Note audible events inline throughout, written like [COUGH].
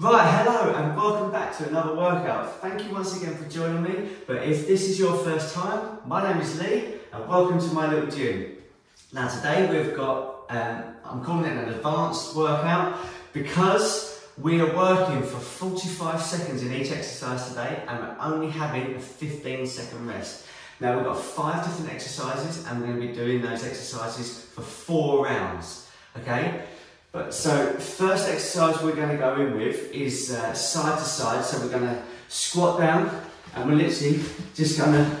Right, hello and welcome back to another workout. Thank you once again for joining me, but if this is your first time, my name is Lee and welcome to my little gym. Now today we've got, um, I'm calling it an advanced workout because we are working for 45 seconds in each exercise today and we're only having a 15 second rest. Now we've got five different exercises and we're going to be doing those exercises for four rounds, okay? But so first exercise we're going to go in with is uh, side to side. So we're going to squat down and we're literally just going to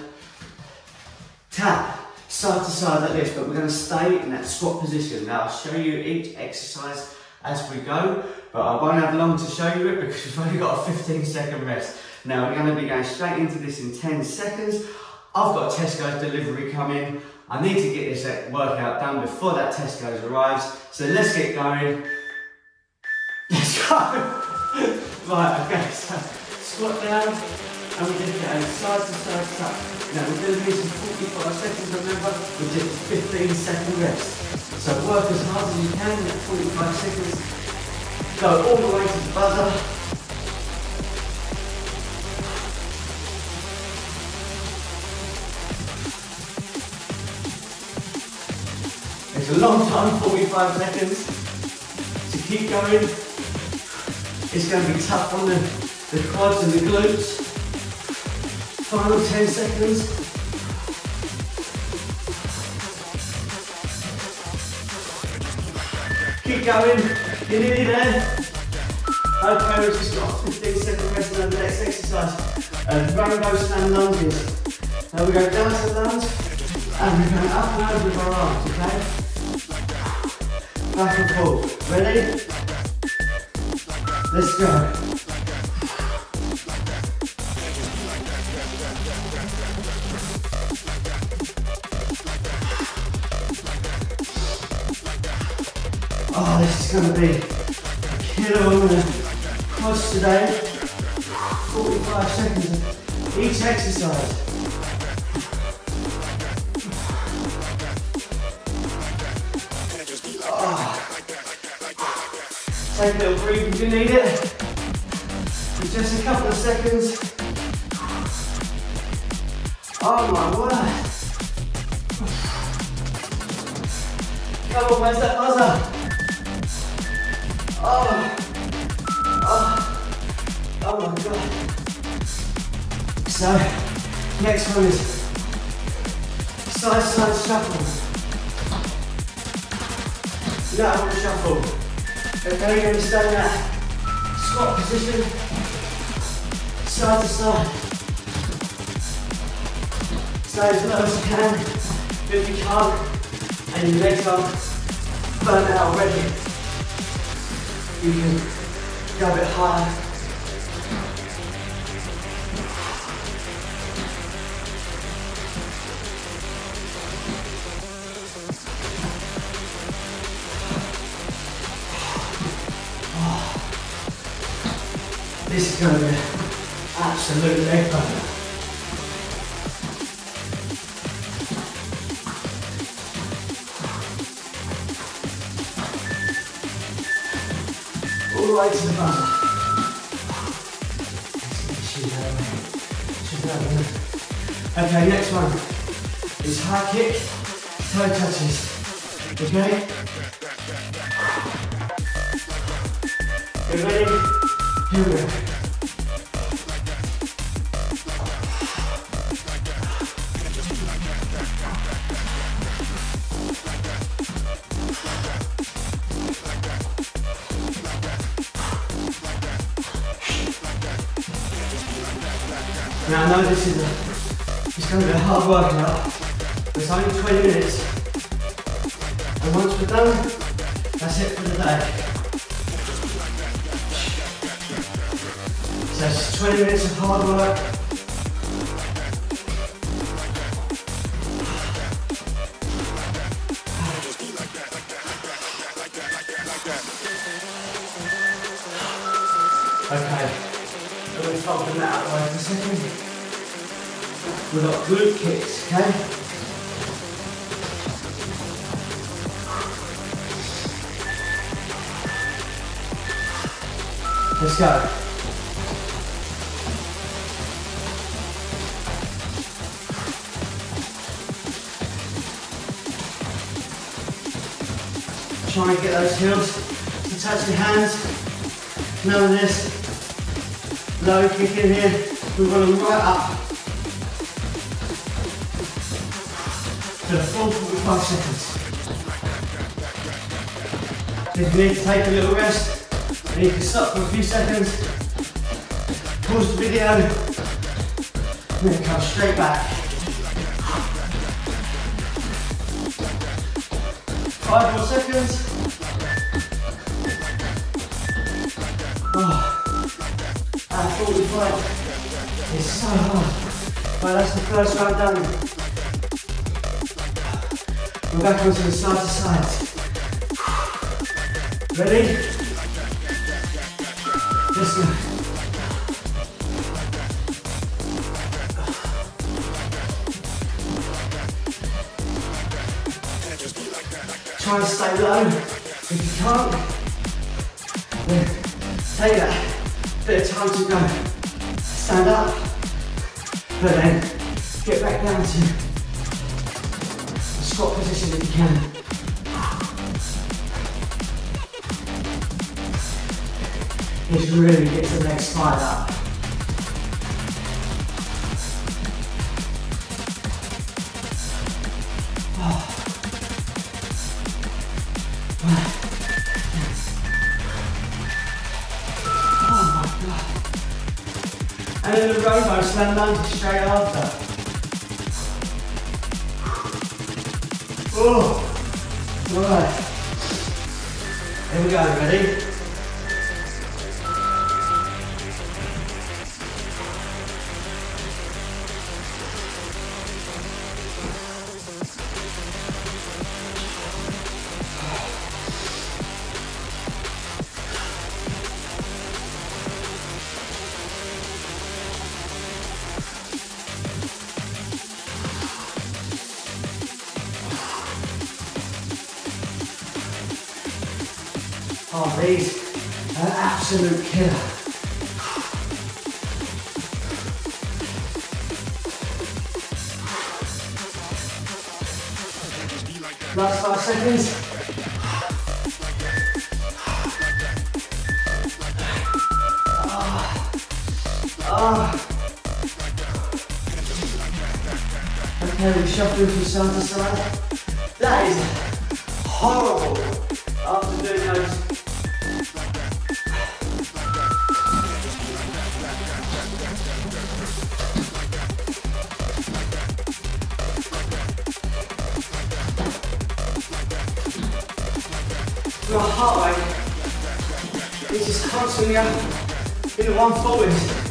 tap side to side like this, but we're going to stay in that squat position. Now I'll show you each exercise as we go, but I won't have long to show you it because we've only got a 15 second rest. Now we're going to be going straight into this in 10 seconds. I've got Tesco's delivery coming. I need to get this uh, workout done before that Tesco's arrives. So let's get going. Let's go. [LAUGHS] right, okay, so squat down and we're going to go side to side tap. Now we're going to do some 45 seconds, remember, with just 15 second rest. So work as hard as you can in that 45 seconds. Go all the way to the buzzer. A long time, 45 seconds. So keep going. It's going to be tough on the, the quads and the glutes. Final 10 seconds. Keep going. You're nearly there. Okay, we've just got 15 second rest on the next exercise. Uh, rainbow slam lunges. Now we go down to lunge and we're going up and over with our arms, okay? Back and forth. Ready? Let's go. Oh, this is going to be a killer on today. 45 seconds of each exercise. Take a little breathe if you need it. For just a couple of seconds. Oh my word. Come on, where's that buzzer? Oh. Oh. Oh my god. So, next one is side side shuffle. Lateral shuffle. Okay, you're going to stay in that squat position, side to side. Stay as low as you can. If you can't, and your legs are burnt out already, you can go a bit higher. This is going to be absolute leg burner. All the way to the buzzer. Okay, next one is high kick, toe touches. Okay? You ready? We. Now I know this is a, it's going to be a hard workout, it's only 20 minutes. And once we're done, that's it for the day. 20 minutes of hard work. Okay, I'm going to focus that out for a second. We've got glute kicks, okay? Let's go. Try and get those heels to touch your hands. None of this. Low kick in here. We want them right up. For the full 45 seconds. If you need to take a little rest, and you can stop for a few seconds, pause the video, and then come straight back. Five more seconds. Oh, at 45 is so hard. Right, that's the first round done. We're back onto the side to side. Ready? Let's go. Try and stay low. If you can't, then take that bit of time to go. Stand up, but then get back down to squat position if you can. This really gets the legs fired up. The slam straight after. Oh, right. Here we go, ready? An absolute killer. Last five seconds. Ah. Ah. Okay, we shuffle from side to side. That is horrible your heart rate is just constantly up in the one forward.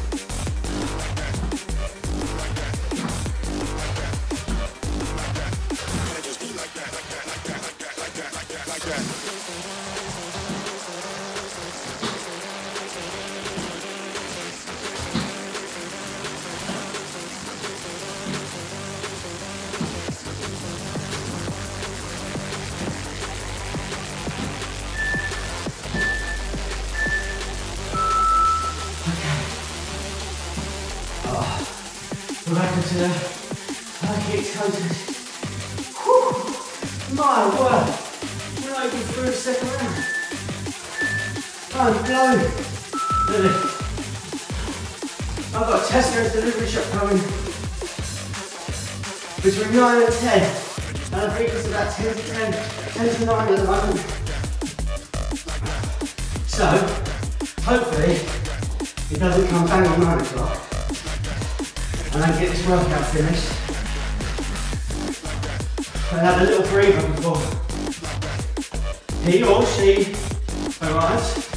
High kick coaches. Whew, my word, we're not even through the second round. Oh, blow. Really. I've got Tesco's delivery shop coming between 9 and 10. And I think it's about 10 to 10, 10 to 9 at the moment. So, hopefully, it doesn't come bang on 9 o'clock and then get this workout finished. And have a little breather before he or she arrives.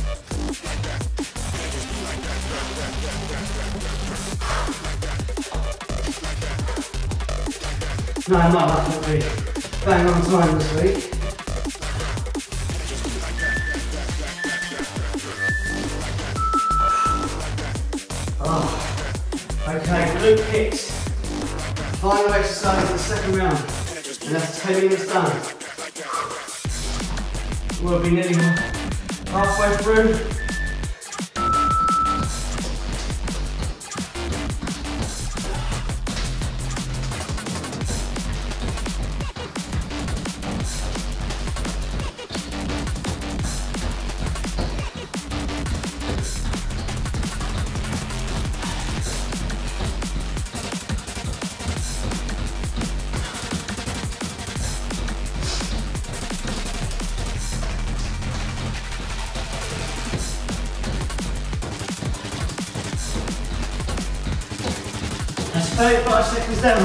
No, I might have to be bang on time this week. Oh. Okay, glute kicks. Final exercise of the second round. And that's 10 minutes done. We'll be nearly halfway through. 35 seconds down.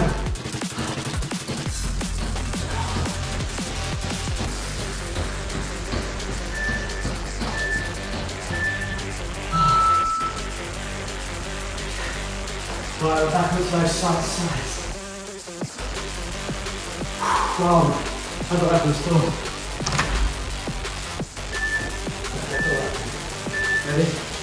Right, we're back onto those side to sides. Wow, I got that from store. Ready?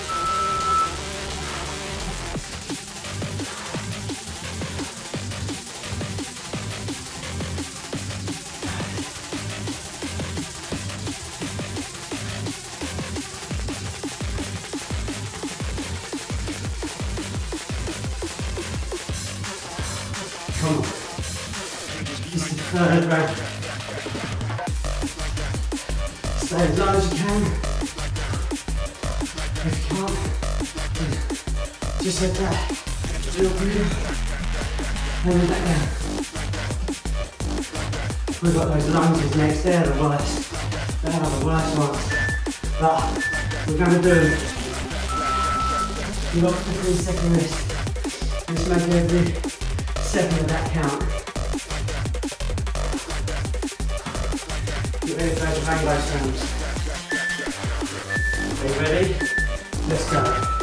We've got those lunges next, they're the worst. They are the worst ones. But we're going to do You've got 15 second rest. Just make every second of that count. Ready for those rainbow sounds. Are you ready? Let's go.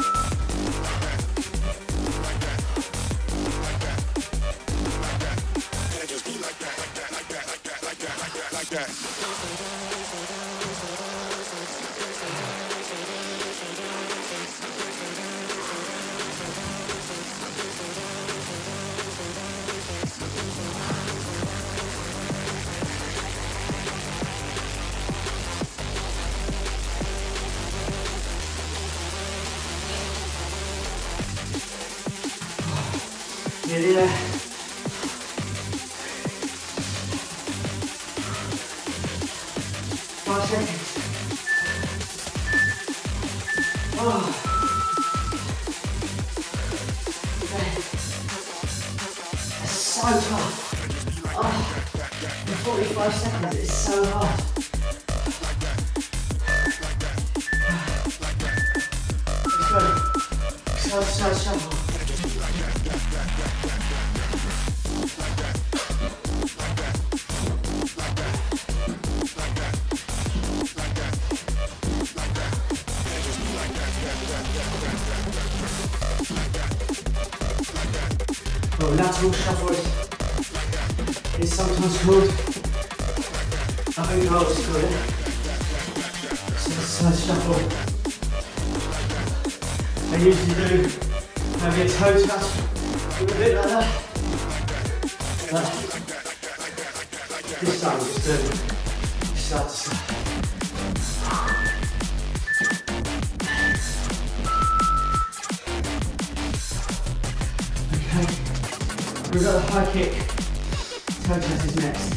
Let's this just doing side to side. Okay, we've got a high kick. Toe test is next.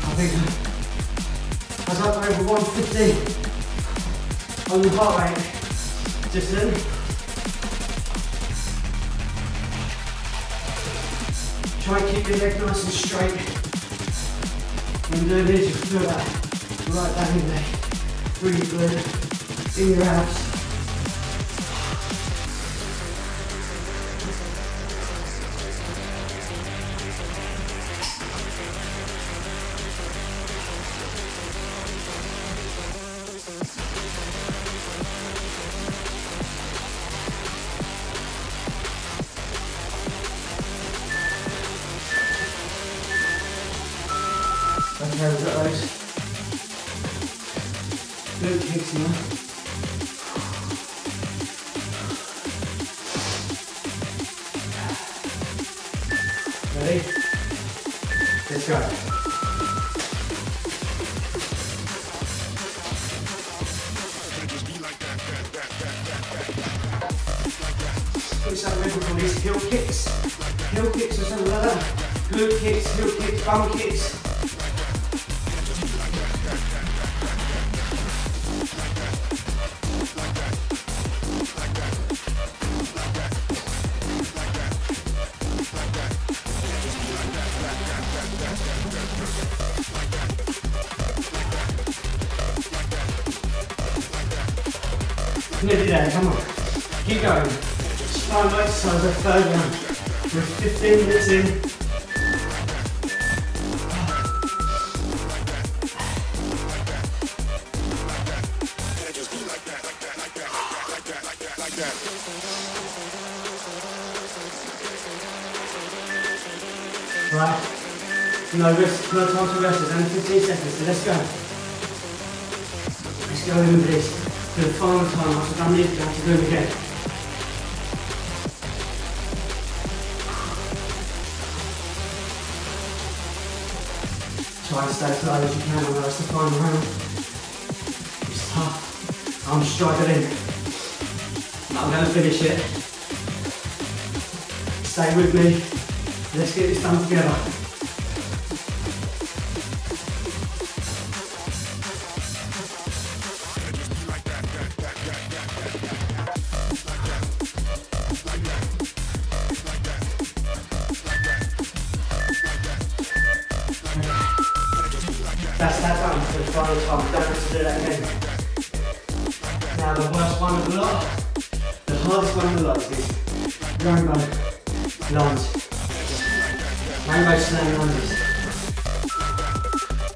I think I go over 150 on the heart rate. Try and keep your leg nice and straight. When you do this, you feel that right down in there. Really good. In your abs. Let's go. Do something ready for these kicks. Heel kicks or something like that. Glute kicks, heel kicks, bum kicks. Come on. Keep going. Final exercise, a third one. We're 15 minutes in. Right. No rest, no time to rest. It's only 15 seconds, so let's go. Let's go in with this. For the final time, after I've done this, I have to do it again. Try and stay as low as you can, although it's the final round. It's tough. I'm struggling. I'm going to finish it. Stay with me. Let's get this done together.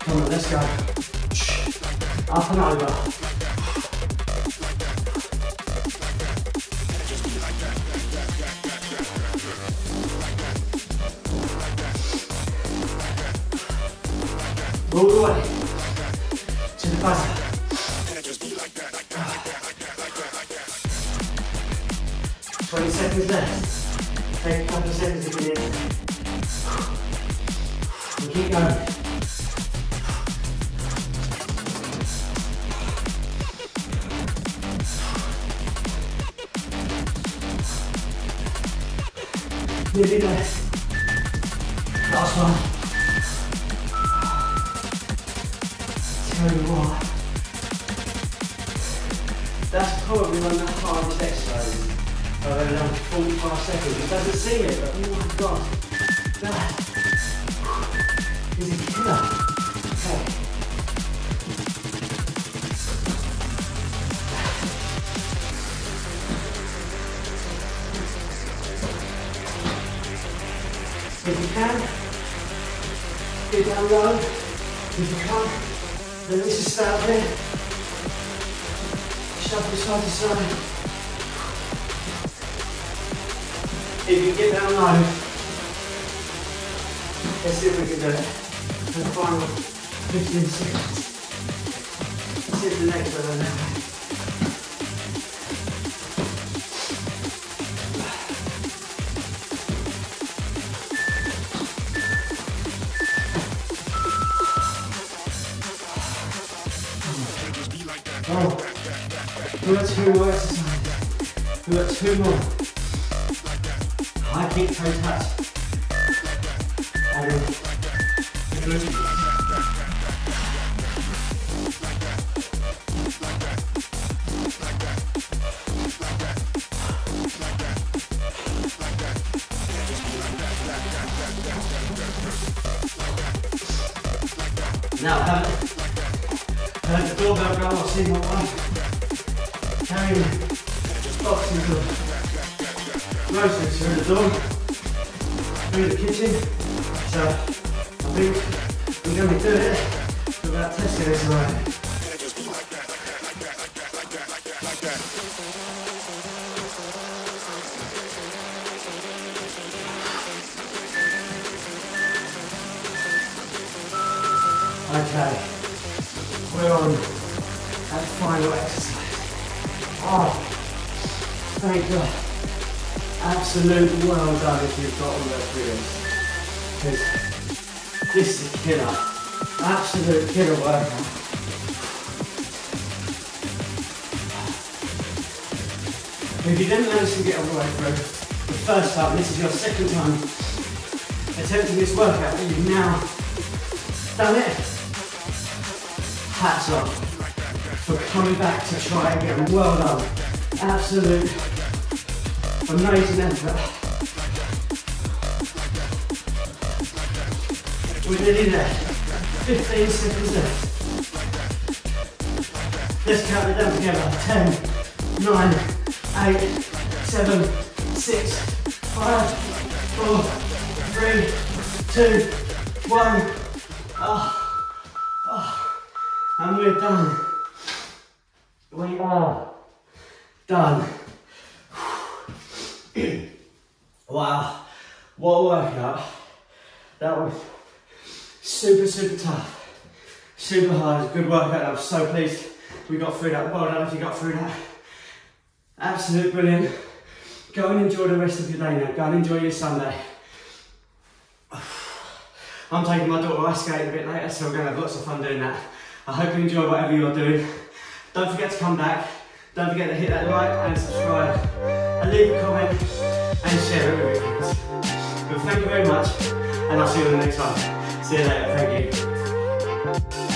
Come on, let's go. Up and over. All the way Nearly there. Last one. You what. That's probably one of the hardest exercises I've ever done 45 seconds. It doesn't seem it, but oh my god. That is a killer. Can, get down low. If you can't, then this is up. Shuffle side to side. If you get down low, let's see if we can do it the final 15 seconds. See the next one now. Two more exercises. We got two more. High kick toe touch. And now have it. Have the doorbell off, see my wife the the kitchen. So think we're going to be doing it for about 10 seconds tonight. Okay, we're on that final exercise. Oh, thank God. Absolute well done if you've got all those videos. Because This is a killer. Absolute killer workout. If you didn't manage to get all the way through the first time, this is your second time attempting this workout, but you've now done it. Hats off for coming back to try again. Well done. Absolute amazing effort. We're nearly there. 15 seconds left. Let's count it down together. 10, nine, eight, seven, six, five, four, three, two, one. Oh, oh. And we're done. We are done. [CLEARS THROAT] wow, what a workout. That was super, super tough. Super hard, good workout. I'm so pleased we got through that. Well done if you got through that. Absolute brilliant. Go and enjoy the rest of your day now. Go and enjoy your Sunday. [SIGHS] I'm taking my daughter ice skating a bit later, so we're going to have lots of fun doing that. I hope you enjoy whatever you're doing. Don't forget to come back. Don't forget to hit that like and subscribe. And leave a comment and share it with your friends. But thank you very much, and I'll see you in the next one. See you later. Thank you.